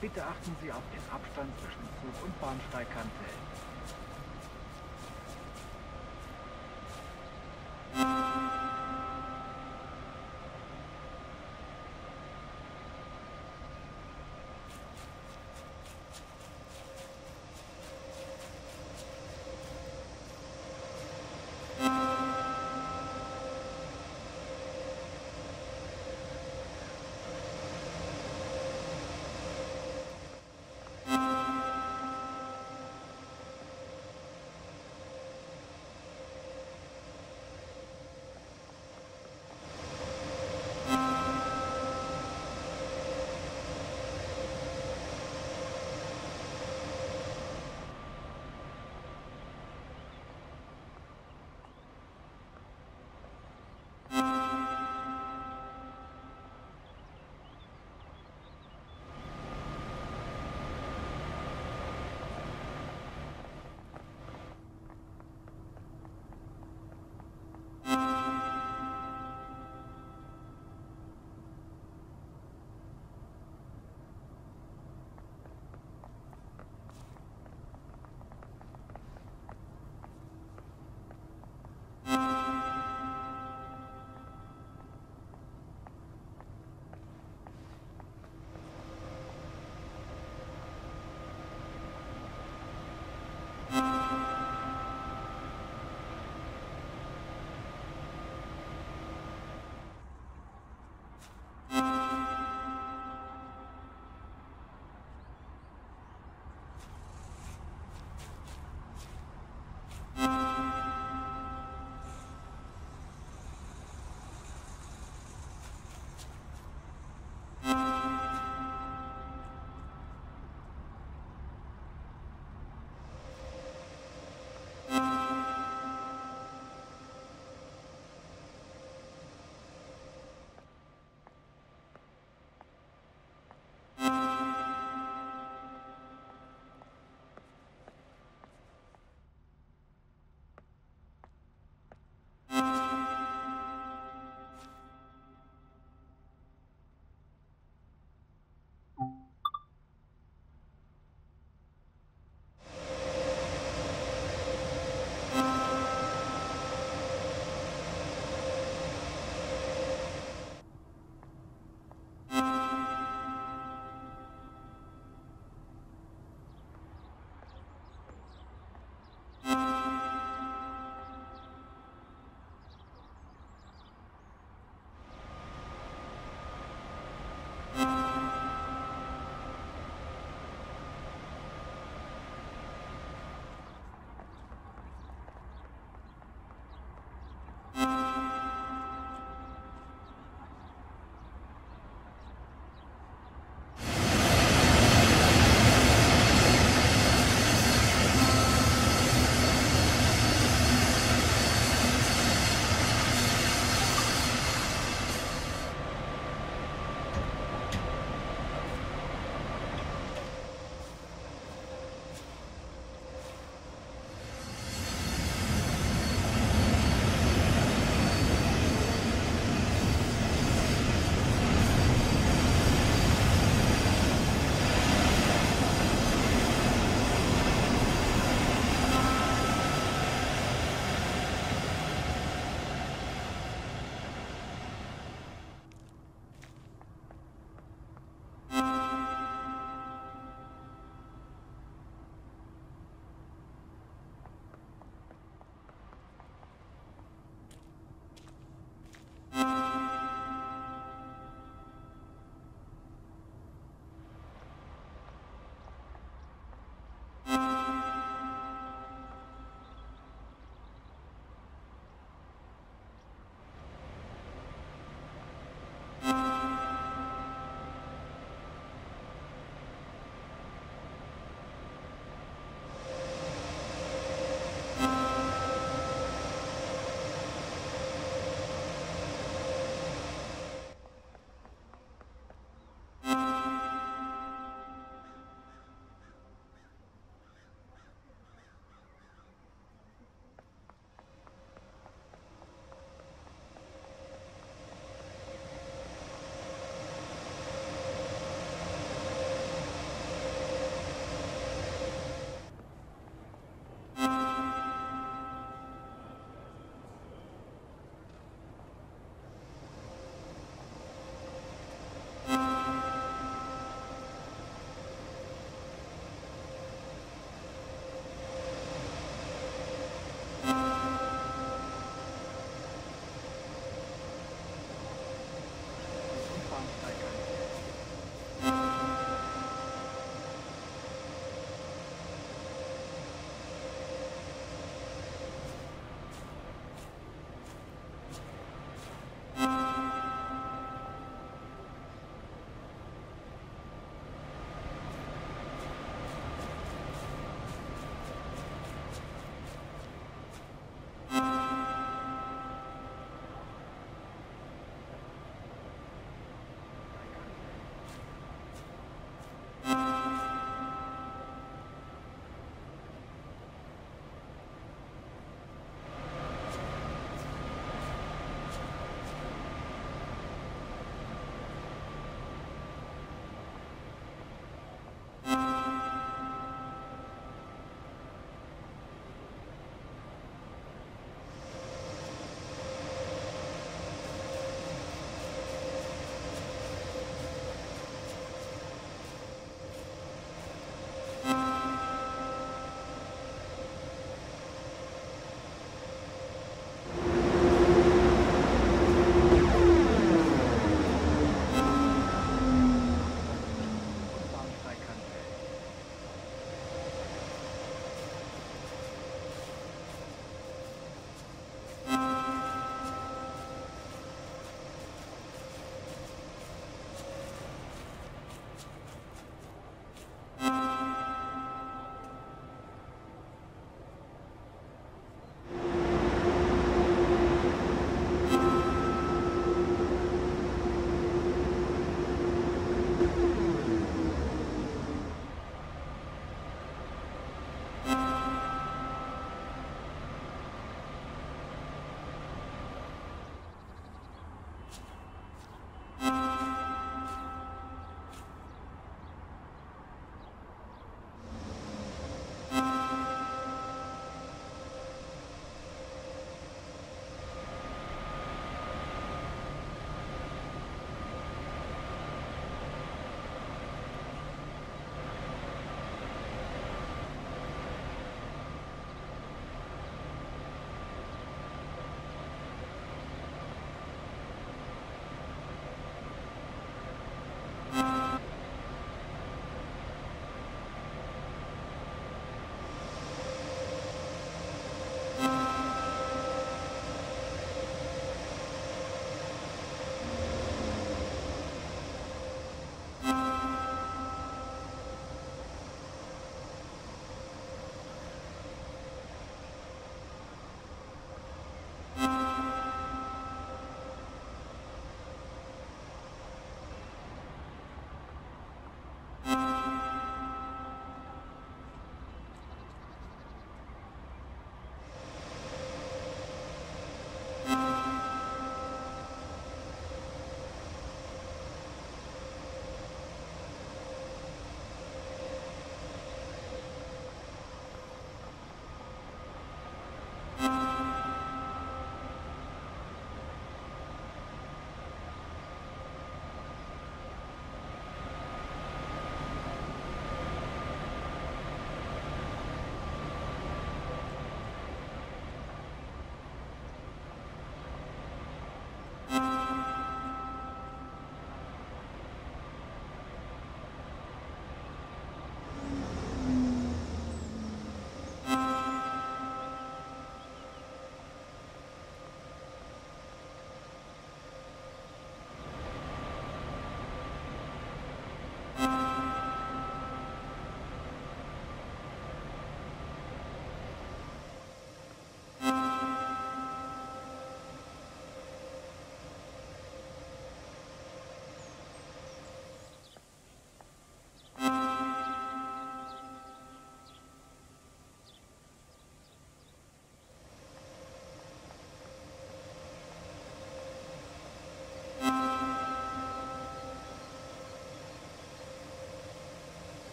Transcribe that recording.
Bitte achten Sie auf den Abstand zwischen Zug und Bahnsteigkante.